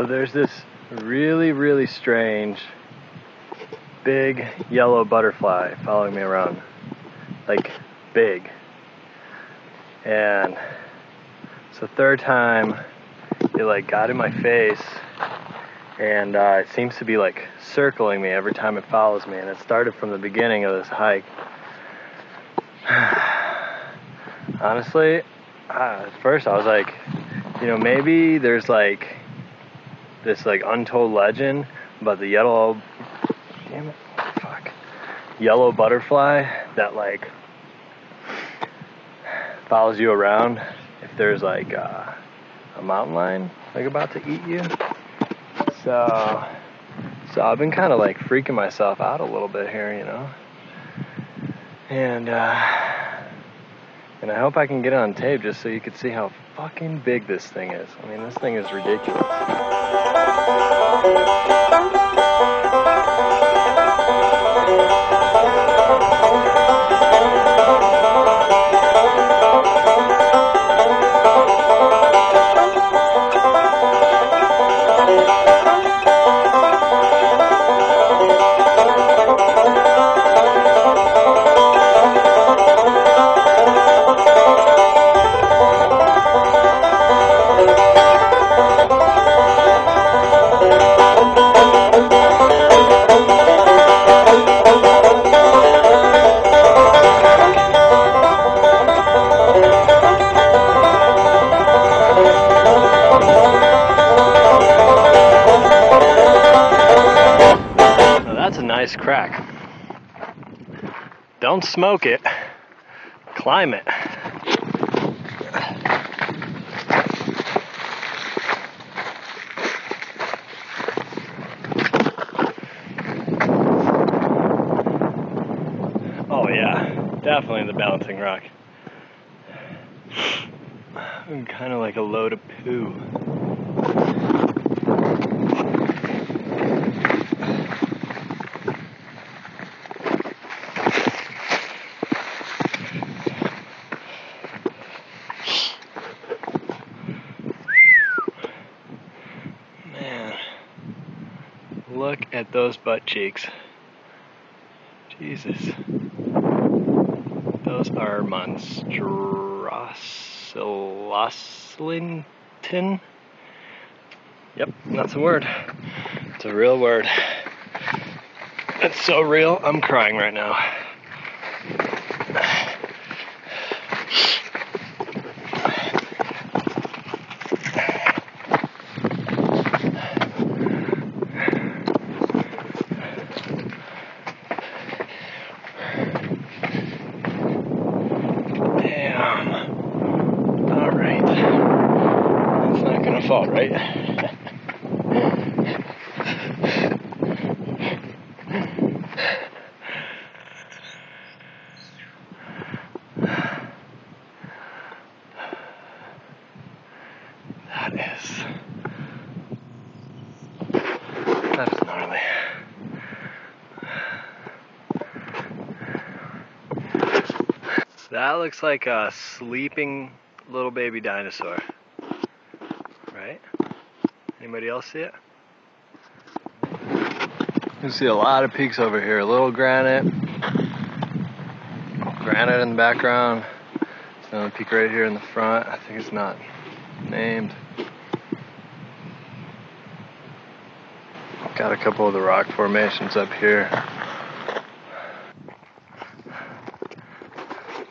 So there's this really, really strange big yellow butterfly following me around. Like, big. And the third time it like got in my face and uh, it seems to be like circling me every time it follows me and it started from the beginning of this hike honestly uh, at first i was like you know maybe there's like this like untold legend about the yellow damn it fuck yellow butterfly that like follows you around if there's like uh, a mountain lion like about to eat you so so I've been kind of like freaking myself out a little bit here, you know. And uh, and I hope I can get it on tape just so you can see how fucking big this thing is. I mean, this thing is ridiculous. Nice crack. Don't smoke it, climb it. Oh, yeah, definitely the balancing rock. I'm kind of like a load of poo. Look at those butt cheeks. Jesus. Those are monstrosilintin. Yep, that's a word. It's a real word. It's so real, I'm crying right now. Damn. Alright. Fall, right? That is. That is gnarly. That looks like a sleeping little baby dinosaur. Anybody else see it? You see a lot of peaks over here. A little granite. Granite in the background. Another peak right here in the front. I think it's not named. Got a couple of the rock formations up here.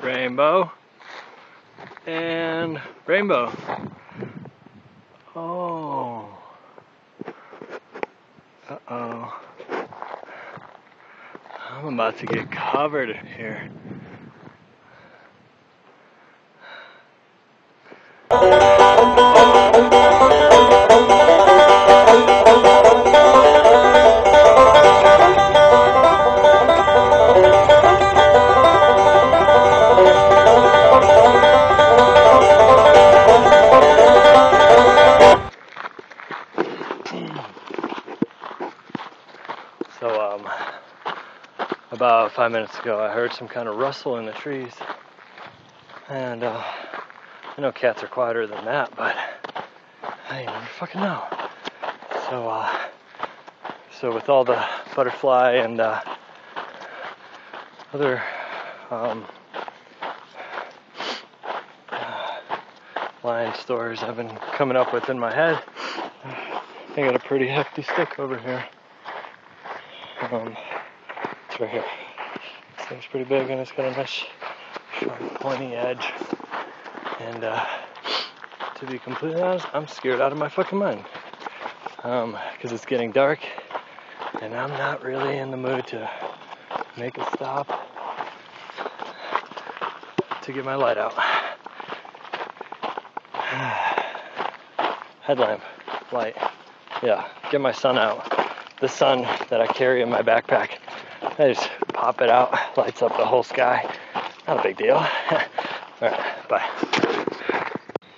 Rainbow. And rainbow. Oh. Oh. I'm about to get covered here. Five minutes ago, I heard some kind of rustle in the trees. And, uh, I know cats are quieter than that, but I even fucking know. So, uh, so with all the butterfly and uh, other um, line stores I've been coming up with in my head, I got a pretty hefty stick over here. Um, it's right here. Thing's pretty big and it's got a nice sharp pointy edge. And uh, to be completely honest, I'm scared out of my fucking mind. Um, because it's getting dark and I'm not really in the mood to make a stop to get my light out. Headlamp, light. Yeah, get my sun out. The sun that I carry in my backpack. I just pop it out, lights up the whole sky. Not a big deal. Alright, bye.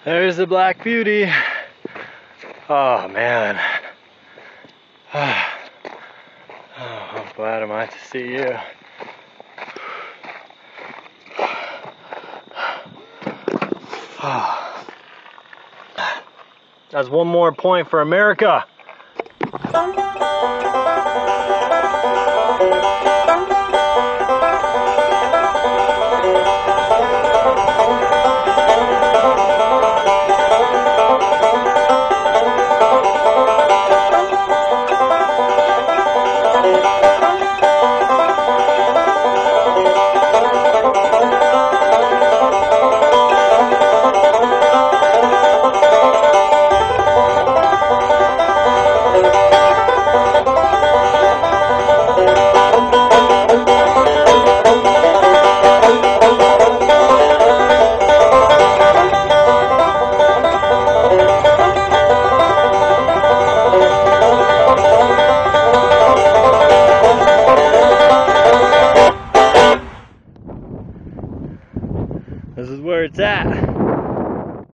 There's the Black Beauty. Oh man. Oh, how glad am I to see you. Ah. That's one more point for America.